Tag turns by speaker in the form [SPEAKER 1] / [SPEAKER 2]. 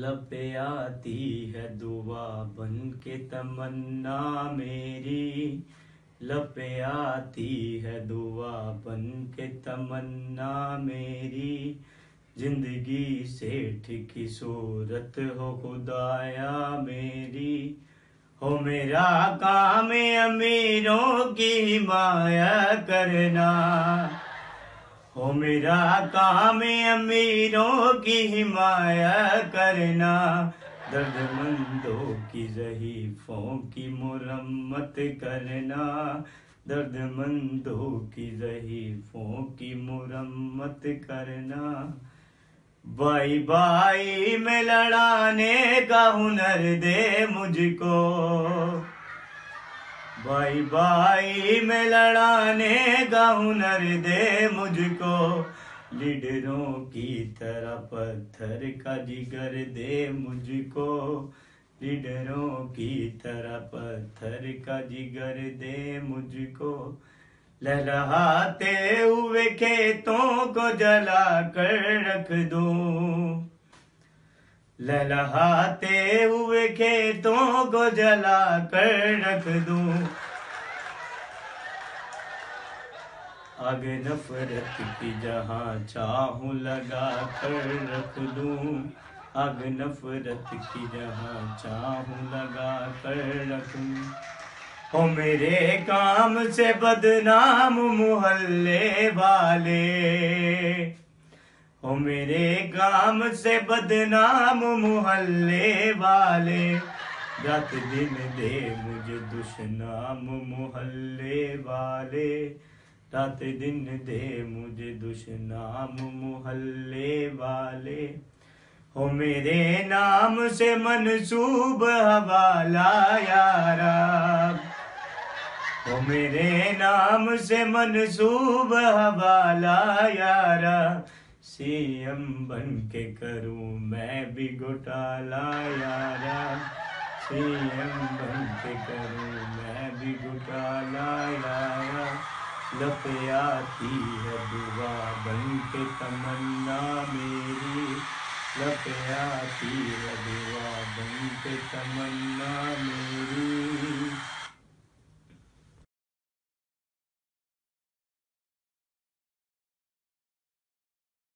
[SPEAKER 1] لپے آتی ہے دعا بن کے تمنا میری لپے آتی ہے دعا بن کے تمنا میری زندگی سیٹھ کی صورت ہو خدایا میری ہو میرا کام امیروں کی حمایت کرنا ہو میرا کام امیروں کی حمایت کرنا۔ درد مندوں کی ضعیفوں کی مرمت کرنا۔ درد مندوں کی ضعیفوں کی مرمت کرنا۔ بائی بائی میں لڑانے کا ہنر دے مجھ کو۔ بائی بائی میں لڑانے کا ہنر دے مجھ کو لیڈروں کی طرح پتھر کا جگر دے مجھ کو لیڈروں کی طرح پتھر کا جگر دے مجھ کو لہراتے ہوئے کھیتوں کو جلا کر رکھ دوں۔ لہلاتے ہوئے کھیتوں کو جلا کر رکھ دوں۔ آگ نفرت کی جہاں چاہوں لگا کر رکھ دوں۔ آگ نفرت کی جہاں چاہوں لگا کر رکھوں ہو میرے کام سے بدنام محلے والے۔ ہو میرے کام سے بدنام محلے والے۔ رات دن دے مجھے دشنام محلے والے۔ رات دن دے مجھے دشنام محلے والے۔ ہو میرے نام سے منصوب حوالہ یارا ہو میرے نام سے منصوب حوالہ یارا سی ایم بن کے کروں میں بھی گھوٹالا یارا سی ایم بن کے کروں میں بھی گھوٹالا یارا لپ آتی ہے دعا بن کے تمنا میری لپ آتی ہے دعا بن کے تمنا میری